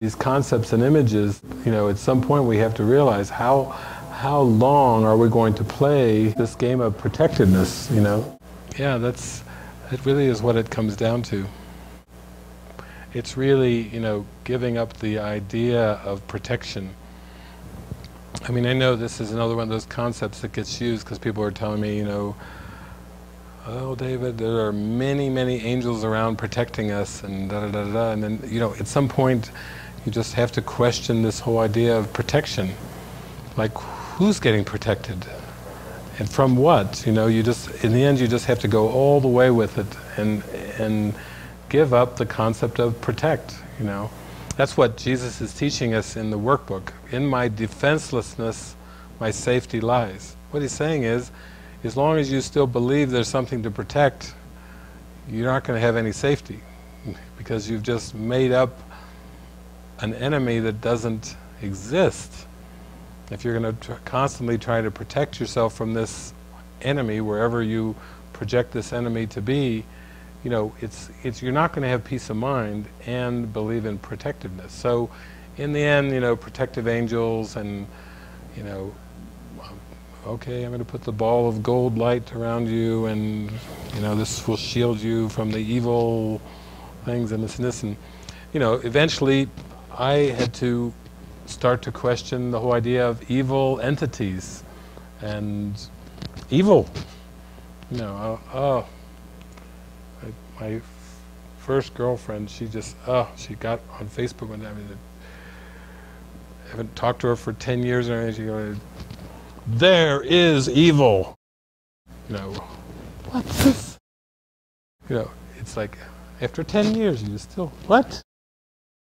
these concepts and images, you know, at some point we have to realize how, how long are we going to play this game of protectedness, you know? Yeah, that's, it really is what it comes down to. It's really, you know, giving up the idea of protection. I mean, I know this is another one of those concepts that gets used because people are telling me, you know, oh, David, there are many, many angels around protecting us, and da da da da. And then, you know, at some point, you just have to question this whole idea of protection. Like, who's getting protected? And from what? You know, you just, in the end, you just have to go all the way with it and, and give up the concept of protect, you know. That's what Jesus is teaching us in the workbook. In my defenselessness, my safety lies. What he's saying is, as long as you still believe there's something to protect, you're not going to have any safety because you've just made up an enemy that doesn't exist. If you're going to tr constantly try to protect yourself from this enemy, wherever you project this enemy to be, you know, it's, it's, you're not going to have peace of mind and believe in protectiveness. So, in the end, you know, protective angels and, you know, um, okay, I'm going to put the ball of gold light around you, and you know, this will shield you from the evil things and this and this, and you know, eventually, I had to start to question the whole idea of evil entities and evil. You know, uh, oh, my first girlfriend, she just, oh, she got on Facebook one day. I, mean, I haven't talked to her for 10 years or anything. She goes, there is evil. You know, what's this? You know, it's like, after 10 years, you just still, what?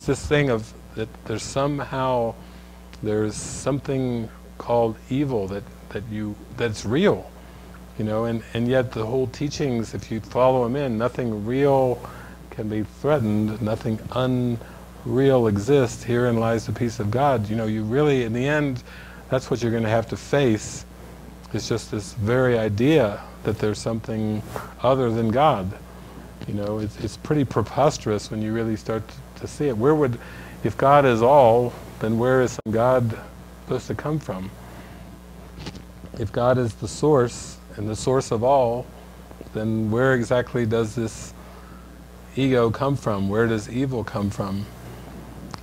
It's this thing of that there's somehow there's something called evil that, that you that's real, you know, and, and yet the whole teachings, if you follow them in, nothing real can be threatened, nothing unreal exists. Herein lies the peace of God. You know, you really, in the end, that's what you're going to have to face. It's just this very idea that there's something other than God. You know, it's, it's pretty preposterous when you really start to to see it. Where would, if God is all, then where is some God supposed to come from? If God is the source and the source of all, then where exactly does this ego come from? Where does evil come from?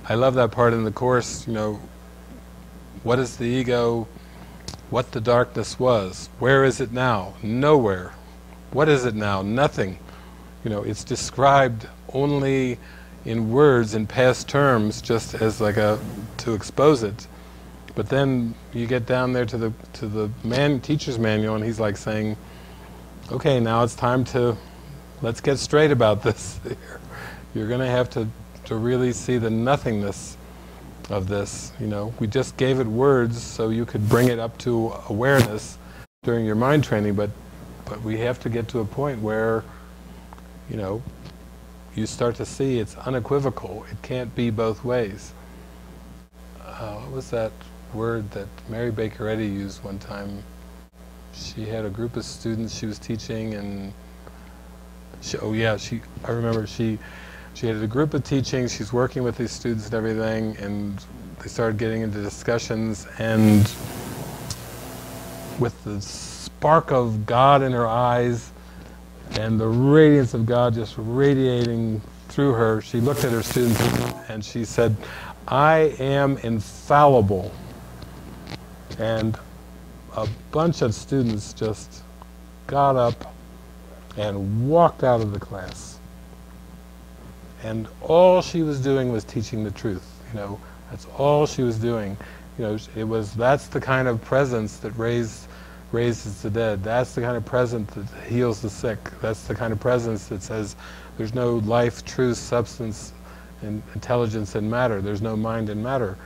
I love that part in the Course, you know, what is the ego, what the darkness was, where is it now? Nowhere. What is it now? Nothing. You know, it's described only in words in past terms just as like a to expose it. But then you get down there to the to the man teacher's manual and he's like saying okay now it's time to let's get straight about this you're going to have to to really see the nothingness of this you know? We just gave it words so you could bring it up to awareness during your mind training but but we have to get to a point where you know you start to see it's unequivocal. It can't be both ways. Uh, what was that word that Mary Baker Eddy used one time? She had a group of students she was teaching, and she, oh yeah, she. I remember she. She had a group of teaching. She's working with these students and everything, and they started getting into discussions. And with the spark of God in her eyes, and the radiance of God just radiating through her, she looked at her students and she said, I am infallible. And a bunch of students just got up and walked out of the class. And all she was doing was teaching the truth, you know, that's all she was doing. You know, it was, that's the kind of presence that raised raises the dead. That's the kind of presence that heals the sick. That's the kind of presence that says there's no life, truth, substance, and intelligence and matter. There's no mind and matter.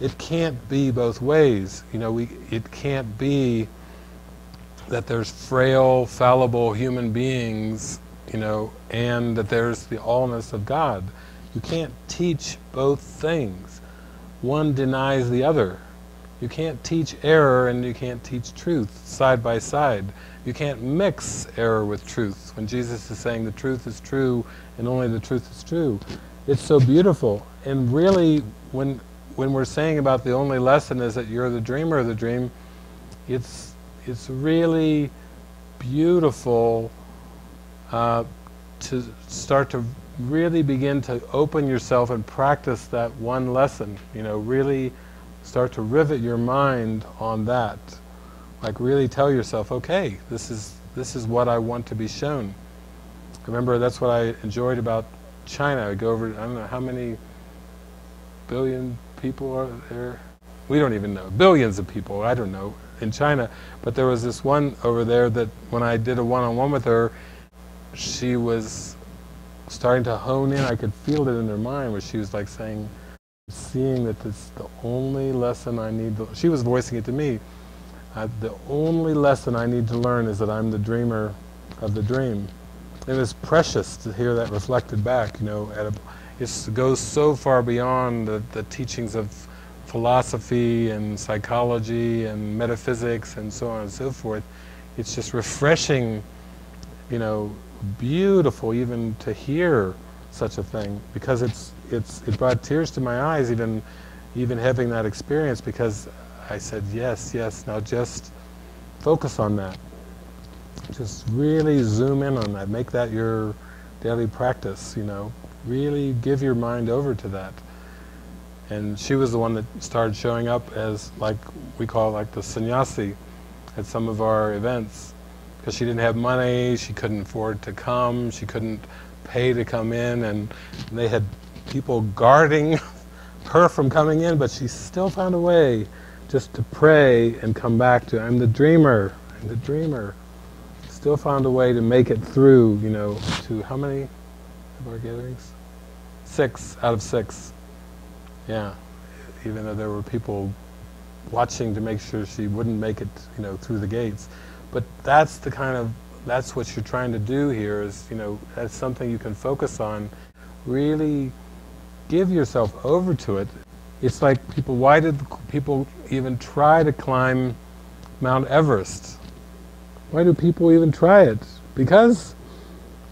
It can't be both ways. You know, we, it can't be that there's frail, fallible human beings, you know, and that there's the allness of God. You can't teach both things. One denies the other. You can't teach error and you can't teach truth side by side. You can't mix error with truth. When Jesus is saying the truth is true and only the truth is true, it's so beautiful. And really, when when we're saying about the only lesson is that you're the dreamer of the dream, it's it's really beautiful uh, to start to really begin to open yourself and practice that one lesson. You know, really start to rivet your mind on that. Like really tell yourself, okay, this is this is what I want to be shown. Remember, that's what I enjoyed about China. I go over, I don't know how many billion people are there. We don't even know. Billions of people, I don't know, in China. But there was this one over there that when I did a one-on-one -on -one with her, she was starting to hone in. I could feel it in her mind where she was like saying, seeing that this the only lesson I need to, she was voicing it to me, uh, the only lesson I need to learn is that I'm the dreamer of the dream. It was precious to hear that reflected back, you know, a, it goes so far beyond the, the teachings of philosophy and psychology and metaphysics and so on and so forth. It's just refreshing, you know, beautiful even to hear such a thing because it's it's it brought tears to my eyes even even having that experience because I said yes yes now just focus on that. Just really zoom in on that. Make that your daily practice you know. Really give your mind over to that. And she was the one that started showing up as like we call it like the sannyasi at some of our events because she didn't have money she couldn't afford to come she couldn't pay to come in and they had people guarding her from coming in, but she still found a way just to pray and come back to, I'm the dreamer, I'm the dreamer. Still found a way to make it through, you know, to how many of our gatherings? Six out of six. Yeah, even though there were people watching to make sure she wouldn't make it, you know, through the gates. But that's the kind of, that's what you're trying to do here is, you know, that's something you can focus on. Really give yourself over to it. It's like people, why did people even try to climb Mount Everest? Why do people even try it? Because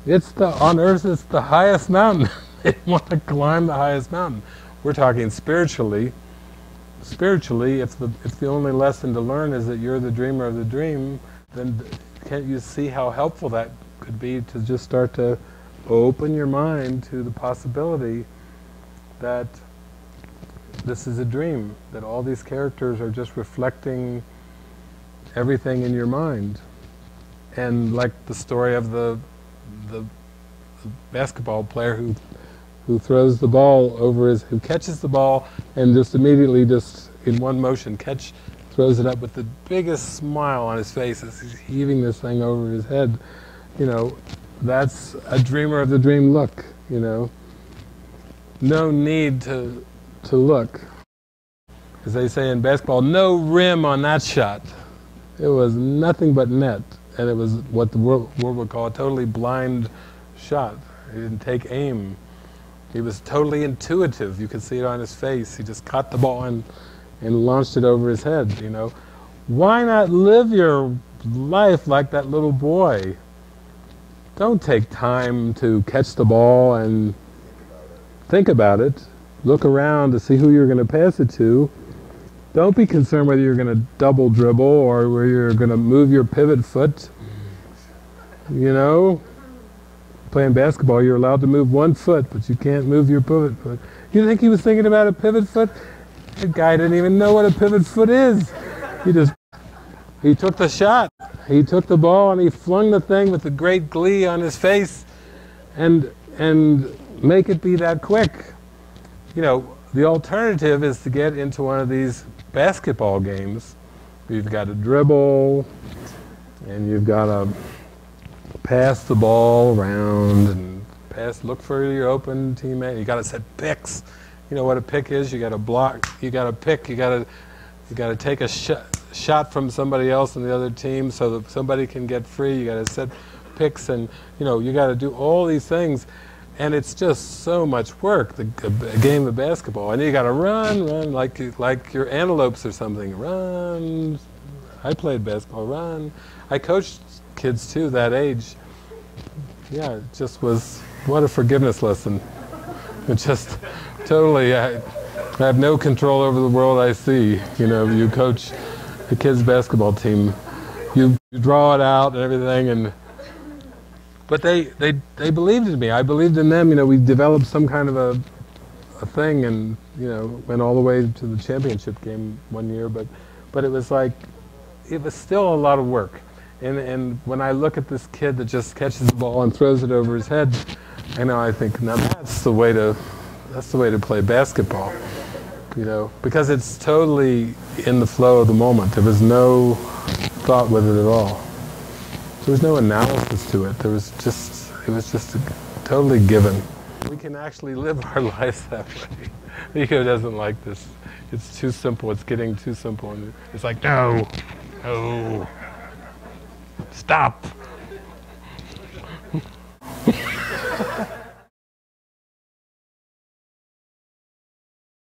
it's the, on earth it's the highest mountain. they want to climb the highest mountain. We're talking spiritually. Spiritually, if the, if the only lesson to learn is that you're the dreamer of the dream, then can't you see how helpful that could be to just start to open your mind to the possibility that this is a dream, that all these characters are just reflecting everything in your mind. And like the story of the, the, basketball player who who throws the ball over his, who catches the ball and just immediately just in one motion catch, throws it up with the biggest smile on his face as he's heaving this thing over his head. You know, that's a dreamer of the dream look, you know no need to, to look. As they say in basketball, no rim on that shot. It was nothing but net, and it was what the world, world would call a totally blind shot. He didn't take aim. He was totally intuitive. You could see it on his face. He just caught the ball and, and launched it over his head, you know. Why not live your life like that little boy? Don't take time to catch the ball and think about it, look around to see who you're going to pass it to. Don't be concerned whether you're going to double dribble or where you're going to move your pivot foot. You know, playing basketball, you're allowed to move one foot, but you can't move your pivot foot. You think he was thinking about a pivot foot? The guy didn't even know what a pivot foot is. He just, he took the shot. He took the ball and he flung the thing with a great glee on his face. And, and make it be that quick. You know, the alternative is to get into one of these basketball games. You've got to dribble, and you've got to pass the ball around and pass. Look for your open teammate. You got to set picks. You know what a pick is? You got to block. You got to pick. You got to you got to take a sh shot from somebody else in the other team so that somebody can get free. You got to set picks, and you know you got to do all these things and it's just so much work, the a game of basketball. And you got to run, run like like your antelopes or something. Run. I played basketball. Run. I coached kids too that age. Yeah, it just was what a forgiveness lesson. It just totally, I, I have no control over the world I see. You know, you coach a kids basketball team, you, you draw it out and everything, and but they, they, they believed in me. I believed in them. You know, we developed some kind of a, a thing and, you know, went all the way to the championship game one year. But, but it was like, it was still a lot of work. And, and when I look at this kid that just catches the ball and throws it over his head, I know I think, now that's the way to, that's the way to play basketball. You know, because it's totally in the flow of the moment. There was no thought with it at all. There was no analysis to it. There was just, it was just totally given. We can actually live our lives that way. Ego doesn't like this. It's too simple. It's getting too simple. And it's like, no, no, stop.